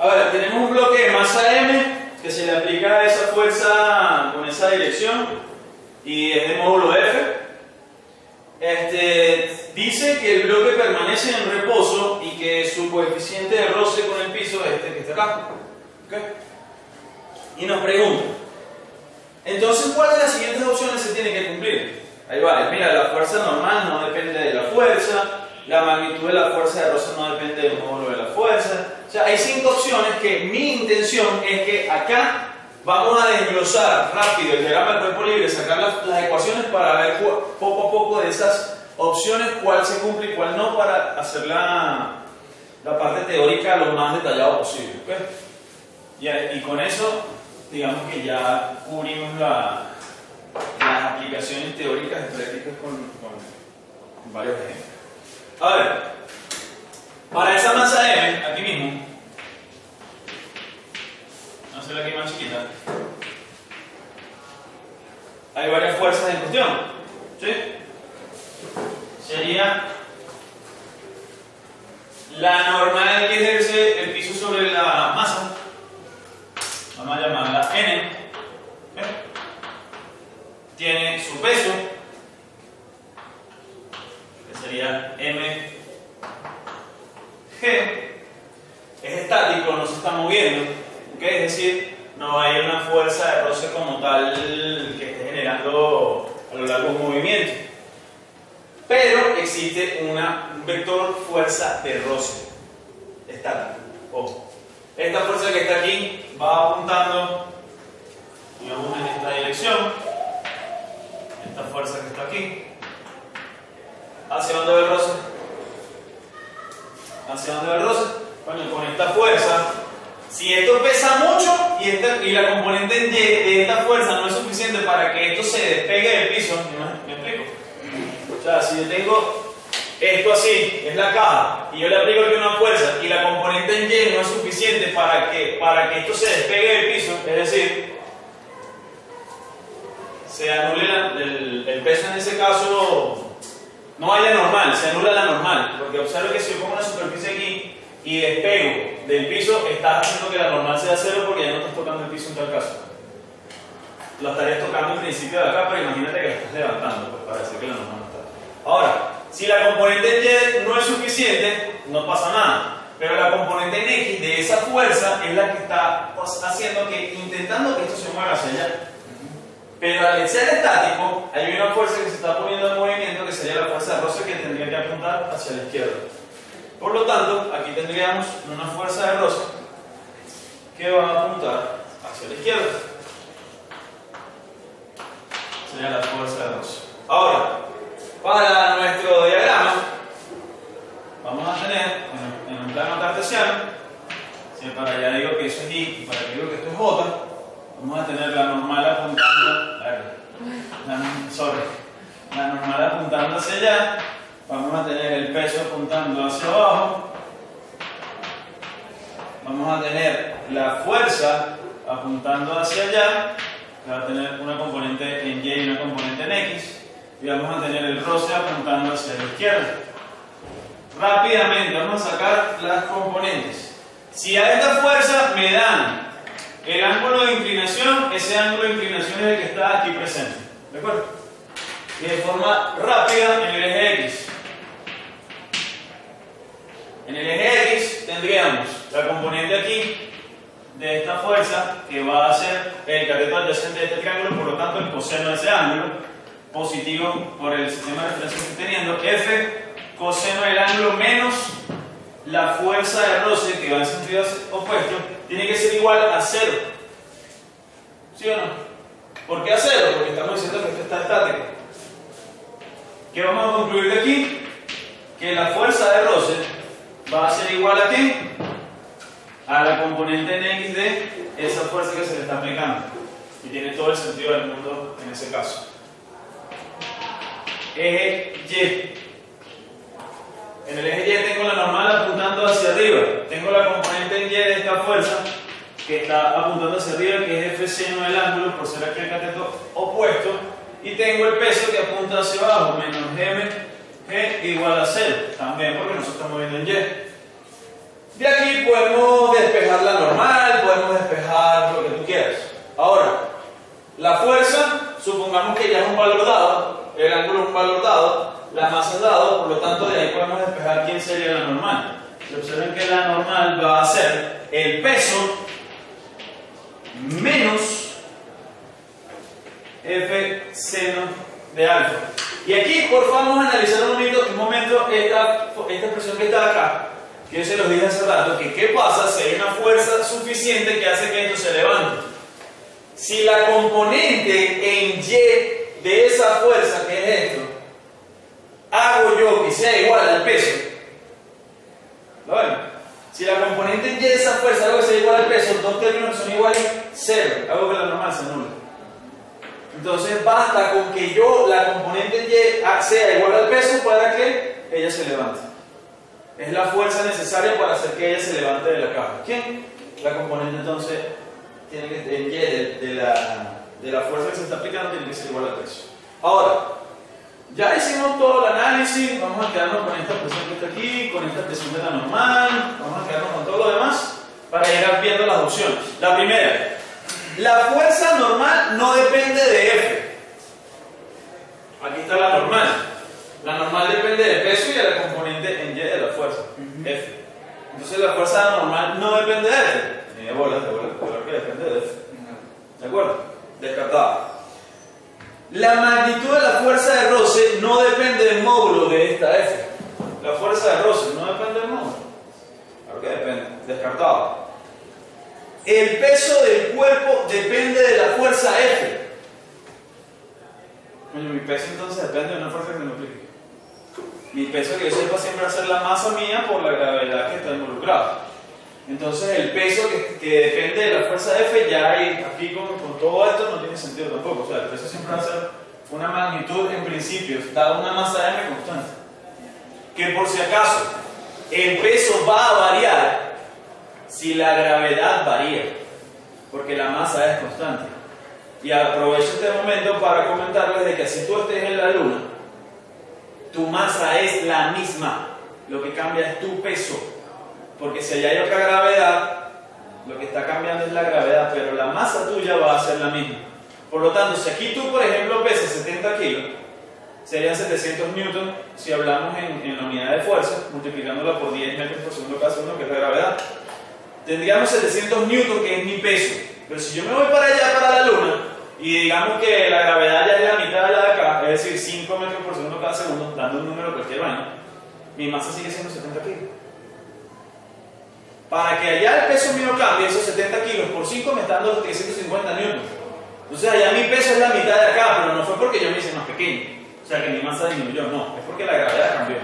Ahora, tenemos un bloque de masa M que se le aplica esa fuerza con esa dirección y es de módulo F. Este, dice que el bloque permanece en reposo y que su coeficiente de roce con el piso es este que está acá. Y nos pregunta, entonces, ¿cuál de las siguientes opciones se tiene que cumplir? Ahí vale, mira, la fuerza normal no depende de la fuerza, la magnitud de la fuerza de roce no depende del módulo de la fuerza. O sea, hay cinco opciones que mi intención es que acá vamos a desglosar rápido el diagrama del cuerpo libre, sacar las, las ecuaciones para ver poco a poco de esas opciones cuál se cumple y cuál no para hacer la, la parte teórica lo más detallado posible. Y, con eso, digamos que ya cubrimos la, las aplicaciones teóricas y prácticas con, con varios ejemplos. A ver, para esa masa M, aquí mismo, vamos a hacerla aquí más chiquita, hay varias fuerzas en cuestión. ¿Sí? Sería la normal que ejerce el piso sobre la masa, vamos a llamarla N, ¿sí? Tiene su peso, que sería mg, es estático, no se está moviendo, es decir, no hay una fuerza de roce como tal que esté generando a lo largo un movimiento. Pero existe un vector fuerza de roce estático. Esta fuerza que está aquí va apuntando, digamos. Esta fuerza que está aquí. ¿Hacia dónde va el roce? ¿Hacia dónde va el roce? Bueno, con esta fuerza, si esto pesa mucho y, esta, y la componente Y de esta fuerza no es suficiente para que esto se despegue del piso, ¿me, ¿me explico? O sea, si yo tengo esto así, es la caja, y yo le aplico aquí una fuerza y la componente en Y no es suficiente para que, para que esto se despegue del piso, es decir, se anule el, el peso en ese caso no hay la normal, se anula la normal, porque observe que si yo pongo una superficie aquí y despego del piso, estás haciendo que la normal sea cero porque ya no estás tocando el piso en tal caso. La estarías tocando en principio de acá, pero imagínate que la estás levantando, pues para decir que la normal no está. Ahora, si la componente Y no es suficiente, no pasa nada. Pero la componente en X de esa fuerza es la que está haciendo que, intentando que esto se mueva hacia allá. Pero al ser estático, hay una fuerza que se está poniendo en movimiento que sería la fuerza de roce que tendría que apuntar hacia la izquierda. Por lo tanto, aquí tendríamos una fuerza de roce que va a apuntar hacia la izquierda. Sería la fuerza de roce. Ahora, para nuestro diagrama, vamos a tener en, en un plano cartesiano, si para allá digo que eso es Y y para allá digo que esto es J, vamos a tener la normal apuntando, la, sorry, la normal apuntando hacia allá, vamos a tener el peso apuntando hacia abajo, vamos a tener la fuerza apuntando hacia allá, que va a tener una componente en Y y una componente en X, y vamos a tener el roce apuntando hacia la izquierda. Rápidamente vamos a sacar las componentes. Si a esta fuerza me dan el ángulo de inclinación, ese ángulo de inclinación es el que está aquí presente. ¿De acuerdo? Y de forma rápida en el eje X. En el eje X tendríamos la componente aquí de esta fuerza que va a ser el cateto adyacente de este triángulo, por lo tanto el coseno de ese ángulo, positivo por el sistema de referencia que estoy teniendo, F coseno del ángulo menos la fuerza de roce que va en sentido opuesto tiene que ser igual a cero. ¿Sí o no? ¿Por qué a cero? Porque estamos diciendo que esto está estático. ¿Qué vamos a concluir de aquí? Que la fuerza de roce va a ser igual a qué? A la componente en X de esa fuerza que se le está aplicando. Y tiene todo el sentido del mundo en ese caso. Eje Y. En el eje Y tengo la normal apuntando hacia arriba. Tengo la componente en Y de esta fuerza que está apuntando hacia arriba, que es F seno del ángulo, por ser aquí el cateto opuesto. Y tengo el peso que apunta hacia abajo, menos m g igual a 0. También porque no se está moviendo en Y. De aquí podemos despejar la normal, podemos despejar lo que tú quieras. Ahora, la fuerza, supongamos que ya es un valor dado, el ángulo es un valor dado, la masa es dado, por lo tanto de ahí podemos despejar quién sería la normal. Y observen que la normal va a ser el peso menos f seno de alfa. Y aquí, por favor, vamos a analizar un momento, un momento esta, esta expresión que está acá, que yo se los dije hace rato, que qué pasa si hay una fuerza suficiente que hace que esto se levante. Si la componente en Y de esa fuerza, que es esto, hago yo que sea igual al peso, ¿lo ven? Si la componente en Y de esa fuerza hago que sea igual al peso, dos términos son iguales, cero, hago que la normal se anule. Entonces basta con que yo, la componente Y sea igual al peso para que ella se levante. Es la fuerza necesaria para hacer que ella se levante de la caja. ¿Quién? La componente entonces tiene que, en Y de, de, la, de la fuerza que se está aplicando tiene que ser igual al peso. Ahora, ya hicimos todo el análisis, vamos a quedarnos con esta presión que está aquí, con esta presión de la normal, vamos a quedarnos con todo lo demás para ir viendo las opciones. La primera, la fuerza normal no depende de F. Aquí está la normal. La normal depende del peso y de la componente en Y de la fuerza, F. Entonces la fuerza normal no depende de F. Ni de bola, de bola, de bola que depende de F. ¿De acuerdo? Descartada. La magnitud de la fuerza de roce no depende del módulo de esta F. La fuerza de roce no depende del módulo. Claro que depende. Descartado. El peso del cuerpo depende de la fuerza F. Bueno, mi peso entonces depende de una fuerza que me aplique. Mi peso que yo sepa siempre va a ser la masa mía por la gravedad que está involucrada. Entonces el peso que, depende de la fuerza F ya hay, aquí con, con, todo esto no tiene sentido tampoco. O sea, el peso siempre va a ser una magnitud en principio, dada una masa M constante. Que por si acaso el peso va a variar si la gravedad varía, porque la masa es constante. Y aprovecho este momento para comentarles de que si tú estés en la luna, tu masa es la misma, lo que cambia es tu peso, porque si allá hay otra gravedad, lo que está cambiando es la gravedad, pero la masa tuya va a ser la misma. Por lo tanto, si aquí tú, por ejemplo, pesas 70 kilos, serían 700 newton si hablamos en, en la unidad de fuerza, multiplicándola por 10 metros por segundo cada que es la gravedad tendríamos 700 newton, que es mi peso. Pero si yo me voy para allá, para la luna, y digamos que la gravedad ya es la mitad de la de acá, es decir, 5 metros por cada dando un número cualquier año, mi masa sigue siendo 70 kilos. Para que allá el peso mío cambie, esos 70 kilos por 5 me están dando 350 newton. Entonces allá mi peso es la mitad de acá, pero no fue porque yo me hice más pequeño, o sea que mi masa disminuyó, no, es porque la gravedad cambió.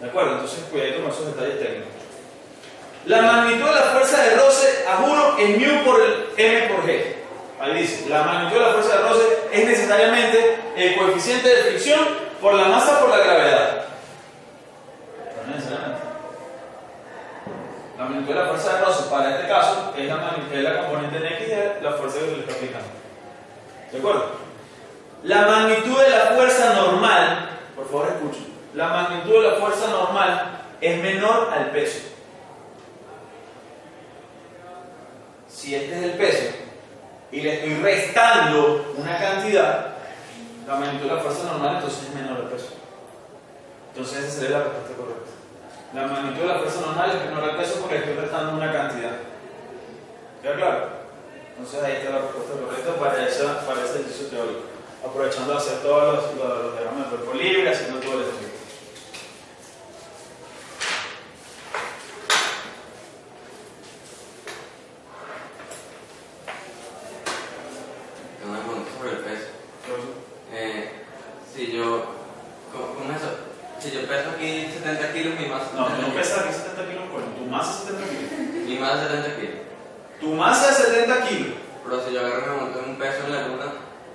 ¿De acuerdo? Entonces cuidado con esos detalles técnicos. La magnitud de la fuerza de roce, a juro, es mu por m por g. Ahí dice, la magnitud de la fuerza de roce es necesariamente el coeficiente de fricción por la masa por la gravedad. No necesariamente. La magnitud de la fuerza de roce para este caso es la, magnitud, es la componente en x de la fuerza que se le está aplicando. ¿De acuerdo? La magnitud de la fuerza normal, por favor escuchen, la magnitud de la fuerza normal es menor al peso. si este es el peso y le estoy restando una cantidad, la magnitud de la fuerza normal entonces es menor al peso. Entonces esa sería la respuesta correcta. La magnitud de la fuerza normal es menor al peso porque estoy restando una cantidad. ¿Queda claro? Entonces ahí está la respuesta correcta para, esa, para ese ejercicio teórico. Aprovechando de hacer todos los, los, los diagramas de cuerpo libre, haciendo todo el estudio.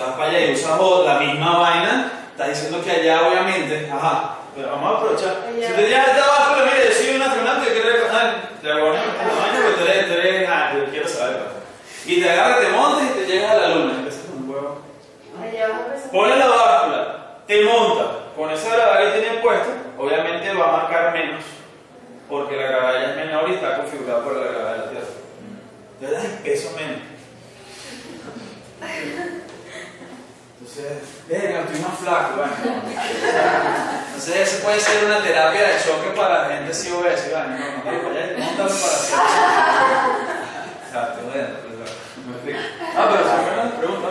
Vas para allá y usas la misma vaina, estás diciendo que allá obviamente, ajá, pero vamos a aprovechar. Allá. Si te llegas allá abajo, pero mire, yo soy un astronauta y quiero tú eres, tú eres, ah, yo quiero saber. Y te agarras, te montas y te llegas a la luna. Empiezas con un huevo. Allá abajo empezó. Pone la báscula, te monta con esa gravedad que tiene puesta, obviamente va a marcar menos, porque la gravedad ya es menor y está configurada por la gravedad de la Tierra. Le das peso menos. Entonces, verga, estoy más flaco, bueno. Entonces, eso puede ser una terapia de choque para la gente si obesa, bueno, no, no, para allá, para hacer Exacto, bueno, pues, explico. Ah, pero son buenas preguntas,